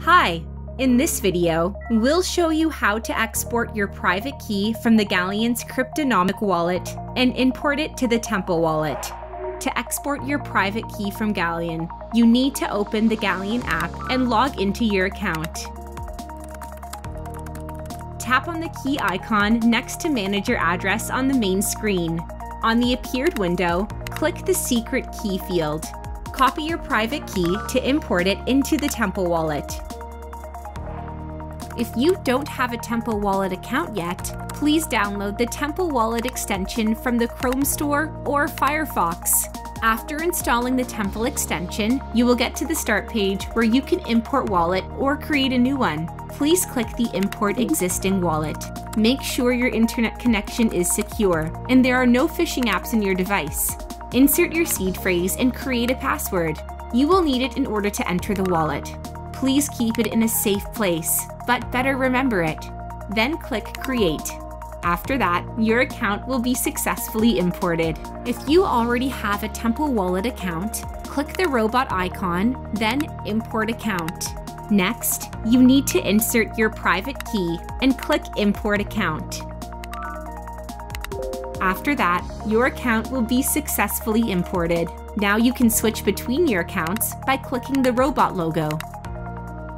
Hi! In this video, we'll show you how to export your private key from the Galleon's Cryptonomic wallet and import it to the Temple wallet. To export your private key from Galleon, you need to open the Galleon app and log into your account. Tap on the key icon next to manage your address on the main screen. On the appeared window, click the secret key field. Copy your private key to import it into the Temple wallet. If you don't have a Temple Wallet account yet, please download the Temple Wallet extension from the Chrome Store or Firefox. After installing the Temple extension, you will get to the start page where you can import wallet or create a new one. Please click the Import Existing Wallet. Make sure your internet connection is secure and there are no phishing apps in your device. Insert your seed phrase and create a password. You will need it in order to enter the wallet. Please keep it in a safe place, but better remember it. Then click Create. After that, your account will be successfully imported. If you already have a Temple Wallet account, click the robot icon, then Import Account. Next, you need to insert your private key and click Import Account. After that, your account will be successfully imported. Now you can switch between your accounts by clicking the robot logo.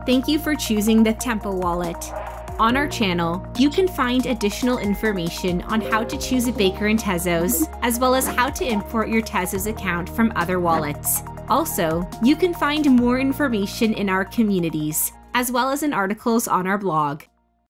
Thank you for choosing the Temple wallet. On our channel, you can find additional information on how to choose a Baker and Tezos, as well as how to import your Tezos account from other wallets. Also, you can find more information in our communities, as well as in articles on our blog.